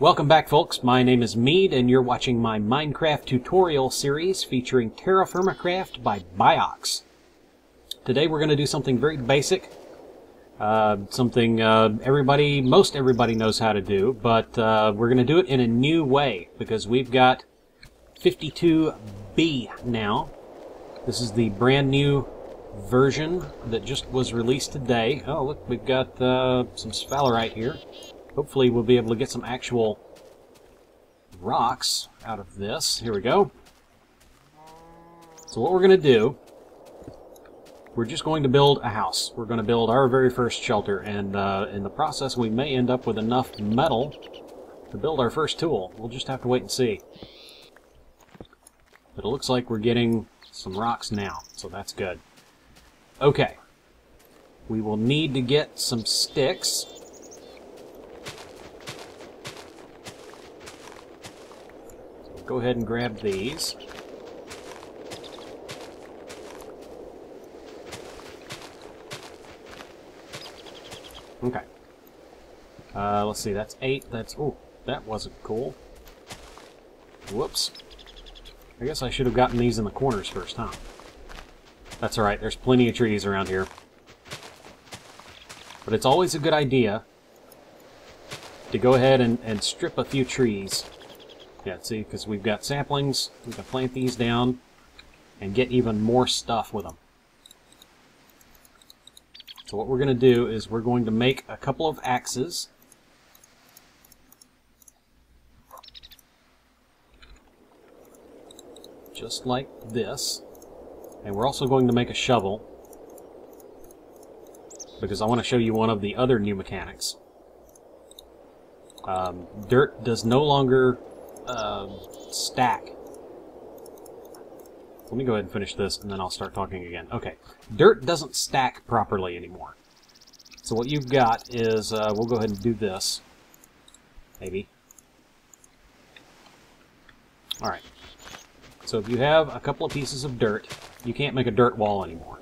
Welcome back folks, my name is Mead and you're watching my Minecraft tutorial series featuring Terra Firma Craft by Bioxx. Today we're going to do something very basic, uh, something uh, everybody, most everybody knows how to do, but uh, we're going to do it in a new way because we've got 52B now. This is the brand new version that just was released today. Oh look, we've got uh, some sphalerite here. Hopefully we'll be able to get some actual rocks out of this. Here we go. So what we're going to do, we're just going to build a house. We're going to build our very first shelter, and uh, in the process we may end up with enough metal to build our first tool. We'll just have to wait and see. But it looks like we're getting some rocks now, so that's good. Okay. We will need to get some sticks. Go ahead and grab these. Okay. Uh, let's see, that's eight. That's, oh, that wasn't cool. Whoops. I guess I should have gotten these in the corners first, huh? That's alright, there's plenty of trees around here. But it's always a good idea to go ahead and, and strip a few trees. Yeah, see, because we've got saplings, we can plant these down and get even more stuff with them. So what we're going to do is we're going to make a couple of axes. Just like this. And we're also going to make a shovel because I want to show you one of the other new mechanics. Um, dirt does no longer uh, stack. Let me go ahead and finish this and then I'll start talking again. Okay, dirt doesn't stack properly anymore. So what you've got is, uh, we'll go ahead and do this. Maybe. Alright. So if you have a couple of pieces of dirt, you can't make a dirt wall anymore.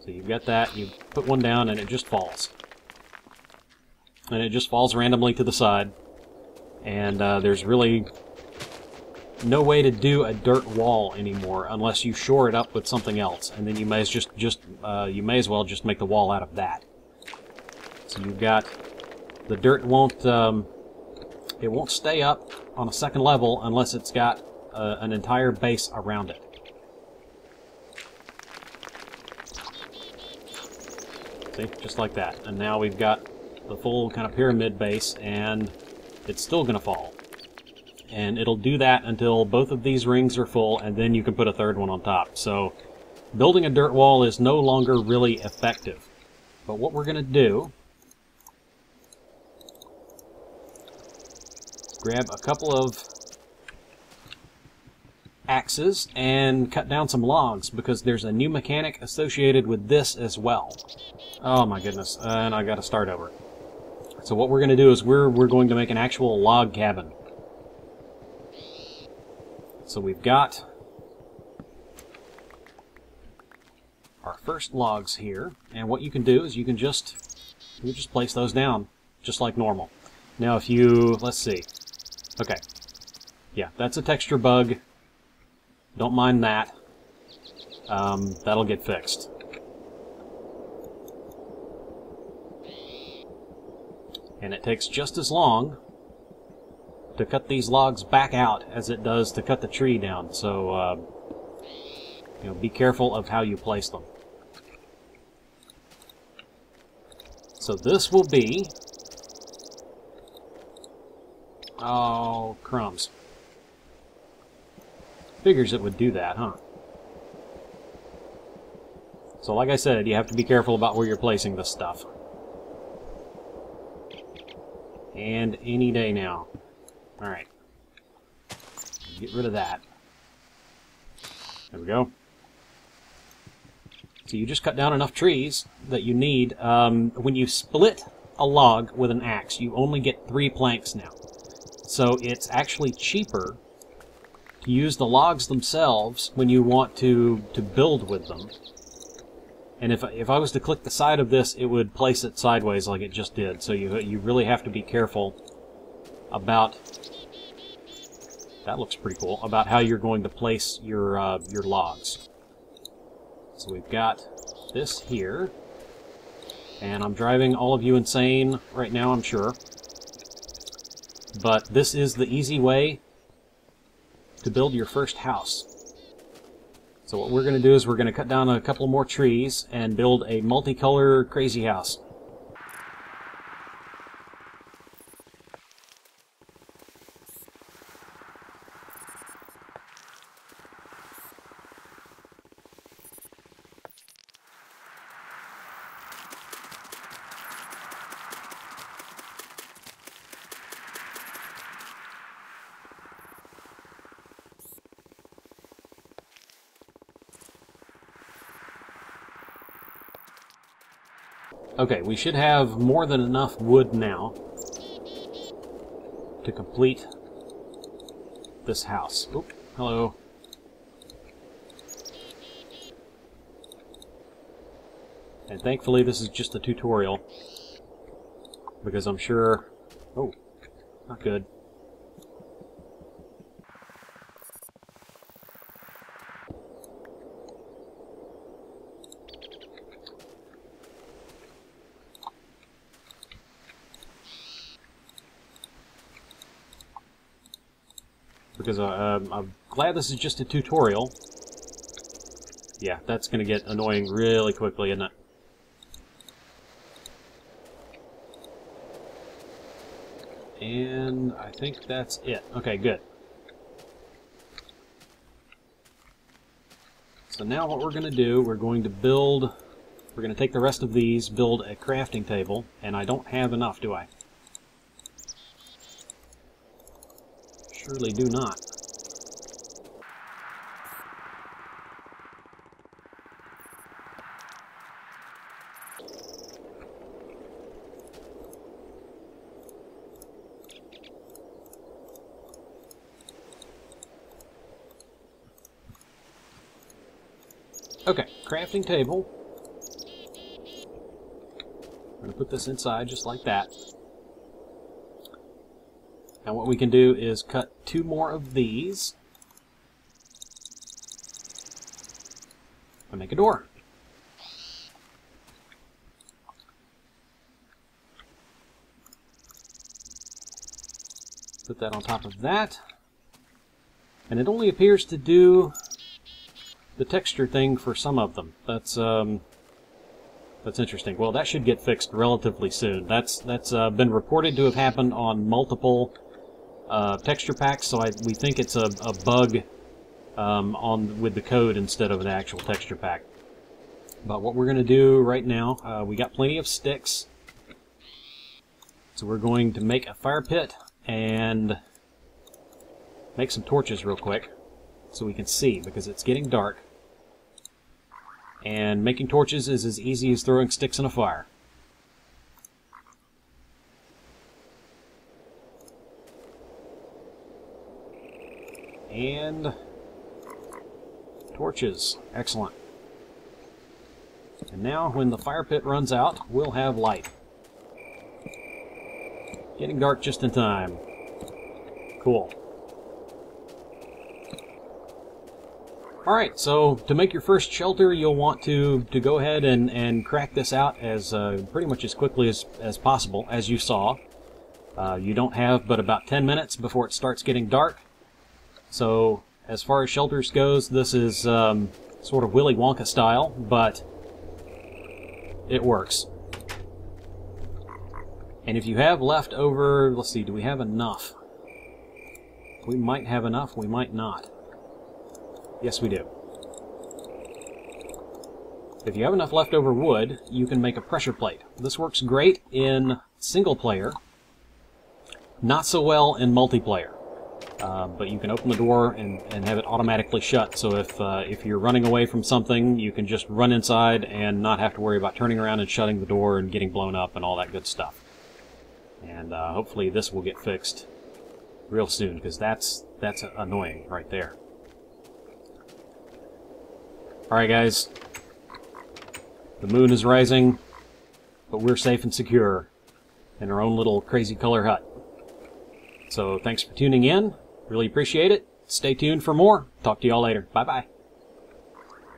So you've got that, you put one down and it just falls. And it just falls randomly to the side. And uh, there's really no way to do a dirt wall anymore unless you shore it up with something else. And then you may as just, just uh, you may as well just make the wall out of that. So you've got the dirt won't um, it won't stay up on a second level unless it's got uh, an entire base around it. See, just like that. And now we've got the full kind of pyramid base, and it's still going to fall. And it'll do that until both of these rings are full, and then you can put a third one on top. So, building a dirt wall is no longer really effective. But what we're going to do grab a couple of axes and cut down some logs because there's a new mechanic associated with this as well. Oh my goodness, and I gotta start over. So what we're gonna do is we're, we're going to make an actual log cabin. So we've got our first logs here, and what you can do is you can just you just place those down just like normal. Now if you, let's see, okay, yeah, that's a texture bug. Don't mind that. Um, that'll get fixed. And it takes just as long to cut these logs back out as it does to cut the tree down. So, uh, you know, be careful of how you place them. So this will be... Oh, crumbs. Figures it would do that, huh? So like I said, you have to be careful about where you're placing this stuff. And any day now. Alright. Get rid of that. There we go. So you just cut down enough trees that you need. Um, when you split a log with an axe, you only get three planks now. So it's actually cheaper to use the logs themselves when you want to, to build with them. And if, if I was to click the side of this, it would place it sideways like it just did. So you, you really have to be careful about that looks pretty cool about how you're going to place your uh, your logs. So we've got this here, and I'm driving all of you insane right now, I'm sure. But this is the easy way to build your first house. So what we're going to do is we're going to cut down a couple more trees and build a multicolor crazy house. Okay, we should have more than enough wood now to complete this house. Oop, hello. And thankfully this is just a tutorial, because I'm sure... Oh, not good. Because uh, um, I'm glad this is just a tutorial. Yeah, that's going to get annoying really quickly, isn't it? And I think that's it. Okay, good. So now what we're going to do, we're going to build, we're going to take the rest of these, build a crafting table, and I don't have enough, do I? Surely do not. Okay, crafting table. I'm going to put this inside just like that. Now what we can do is cut two more of these and make a door. Put that on top of that. And it only appears to do the texture thing for some of them. That's um, that's interesting. Well, that should get fixed relatively soon. That's that's uh, been reported to have happened on multiple uh, texture packs, so I, we think it's a, a bug um, on with the code instead of an actual texture pack. But what we're going to do right now, uh, we got plenty of sticks, so we're going to make a fire pit and make some torches real quick so we can see because it's getting dark. And making torches is as easy as throwing sticks in a fire. And torches. Excellent. And now, when the fire pit runs out, we'll have light. Getting dark just in time. Cool. Alright, so to make your first shelter, you'll want to, to go ahead and, and crack this out as uh, pretty much as quickly as, as possible, as you saw. Uh, you don't have but about 10 minutes before it starts getting dark. So as far as shelters goes, this is um, sort of Willy Wonka style, but it works. And if you have left over, let's see, do we have enough? We might have enough, we might not. Yes, we do. If you have enough leftover wood, you can make a pressure plate. This works great in single player, not so well in multiplayer. Uh, but you can open the door and, and have it automatically shut. So if uh, if you're running away from something, you can just run inside and not have to worry about turning around and shutting the door and getting blown up and all that good stuff. And uh, hopefully this will get fixed real soon because that's that's annoying right there. All right, guys. The moon is rising, but we're safe and secure in our own little crazy color hut. So thanks for tuning in. Really appreciate it. Stay tuned for more. Talk to y'all later. Bye bye.